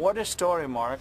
what a story, Mark.